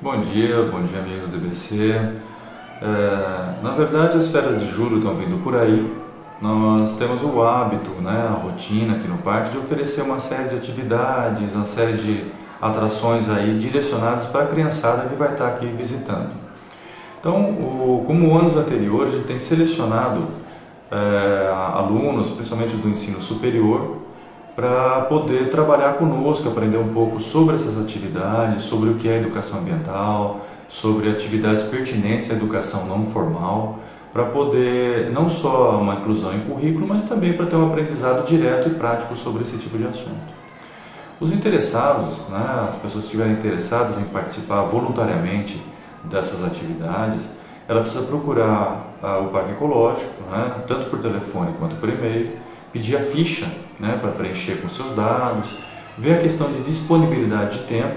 Bom dia, bom dia amigos do DBC. É, na verdade, as férias de julho estão vindo por aí. Nós temos o hábito, né, a rotina aqui no parque de oferecer uma série de atividades, uma série de atrações aí direcionadas para a criançada que vai estar aqui visitando. Então, o, como anos anteriores, a gente tem selecionado é, alunos, principalmente do ensino superior, para poder trabalhar conosco, aprender um pouco sobre essas atividades, sobre o que é educação ambiental, sobre atividades pertinentes à educação não formal, para poder não só uma inclusão em currículo, mas também para ter um aprendizado direto e prático sobre esse tipo de assunto. Os interessados, né, as pessoas que estiverem interessadas em participar voluntariamente dessas atividades, ela precisa procurar ah, o Parque Ecológico, né, tanto por telefone quanto por e-mail, pedir a ficha né, para preencher com seus dados, ver a questão de disponibilidade de tempo,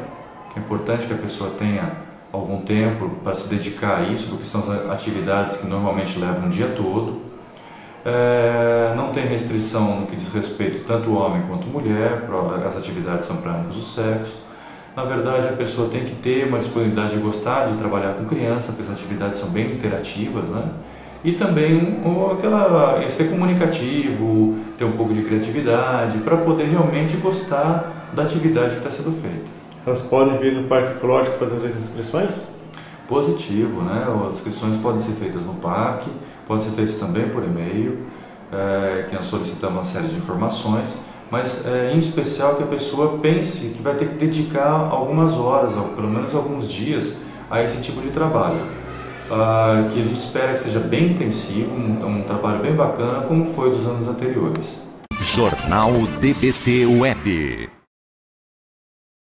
que é importante que a pessoa tenha algum tempo para se dedicar a isso, porque são as atividades que normalmente levam um dia todo. É, não tem restrição no que diz respeito tanto homem quanto mulher, as atividades são para ambos os sexos. Na verdade, a pessoa tem que ter uma disponibilidade de gostar de trabalhar com criança, porque as atividades são bem interativas, né? E também o, aquela, ser comunicativo, ter um pouco de criatividade, para poder realmente gostar da atividade que está sendo feita. Elas podem vir no Parque Ecológico fazer as inscrições? Positivo, né? As inscrições podem ser feitas no parque, podem ser feitas também por e-mail, é, que nós solicitamos uma série de informações, mas é, em especial que a pessoa pense que vai ter que dedicar algumas horas, pelo menos alguns dias, a esse tipo de trabalho uh, que a gente espera que seja bem intensivo, um, um trabalho bem bacana, como foi dos anos anteriores. Jornal DBC Web.